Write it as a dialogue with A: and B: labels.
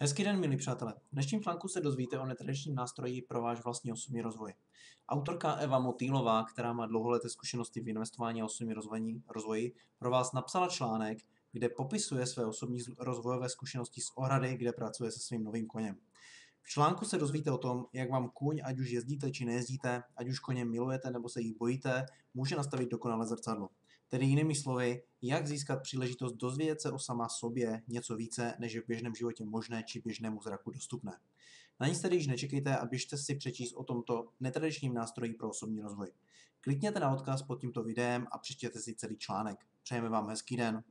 A: Hezký den, milí přátelé. V dnešním článku se dozvíte o netradičním nástroji pro váš vlastní osobní rozvoj. Autorka Eva Motýlová, která má dlouholeté zkušenosti v investování a osobní rozvoji, rozvoji, pro vás napsala článek, kde popisuje své osobní rozvojové zkušenosti z ohrady, kde pracuje se svým novým koněm. V článku se dozvíte o tom, jak vám kůň, ať už jezdíte či nejezdíte, ať už koně milujete nebo se jich bojíte, může nastavit dokonale zrcadlo. Tedy jinými slovy, jak získat příležitost dozvědět se o sama sobě něco více, než je v běžném životě možné či běžnému zraku dostupné. Na nic tedy již nečekejte a běžte si přečíst o tomto netradičním nástroji pro osobní rozvoj. Klikněte na odkaz pod tímto videem a přečtěte si celý článek. Přejeme vám hezký den.